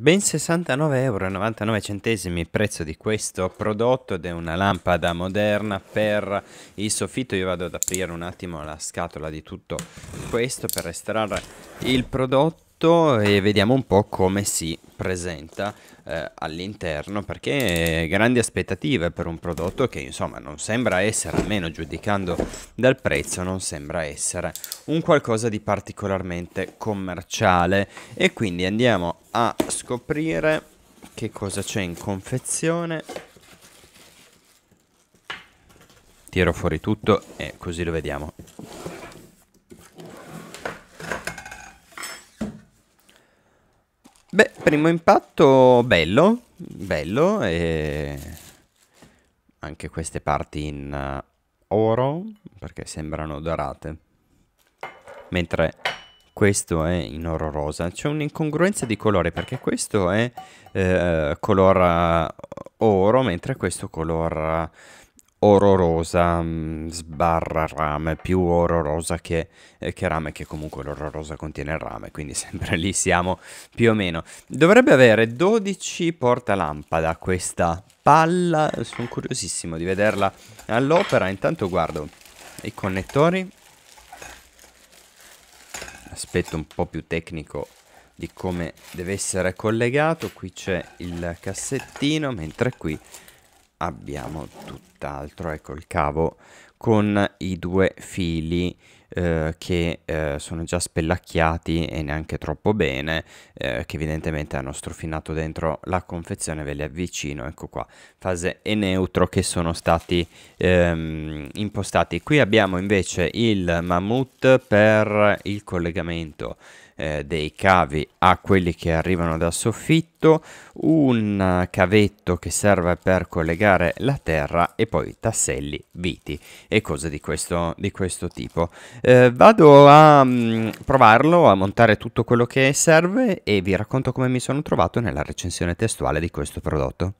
Ben 69,99 euro prezzo di questo prodotto ed è una lampada moderna per il soffitto. Io vado ad aprire un attimo la scatola di tutto questo per estrarre il prodotto e vediamo un po' come si presenta eh, all'interno perché grandi aspettative per un prodotto che insomma non sembra essere, almeno giudicando dal prezzo, non sembra essere un qualcosa di particolarmente commerciale. E quindi andiamo a scoprire che cosa c'è in confezione. Tiro fuori tutto e così lo vediamo Beh, primo impatto bello, bello e anche queste parti in uh, oro perché sembrano dorate. Mentre questo è in oro rosa. C'è un'incongruenza di colore perché questo è eh, color oro mentre questo color oro rosa mm, sbarra rame, più oro rosa che, eh, che rame, che comunque l'oro rosa contiene il rame, quindi sempre lì siamo più o meno. Dovrebbe avere 12 portalampada questa palla, sono curiosissimo di vederla all'opera, intanto guardo i connettori, aspetto un po' più tecnico di come deve essere collegato, qui c'è il cassettino, mentre qui abbiamo tutt'altro, ecco il cavo con i due fili eh, che eh, sono già spellacchiati e neanche troppo bene, eh, che evidentemente hanno strofinato dentro la confezione, ve li avvicino, ecco qua, fase e neutro che sono stati ehm, impostati. Qui abbiamo invece il mammut per il collegamento eh, dei cavi a quelli che arrivano dal soffitto, un cavetto che serve per collegare la terra e poi tasselli, viti e cose di questo, di questo tipo. Eh, vado a mh, mm, provarlo, a montare tutto quello che serve e vi racconto come mi sono trovato nella recensione testuale di questo prodotto.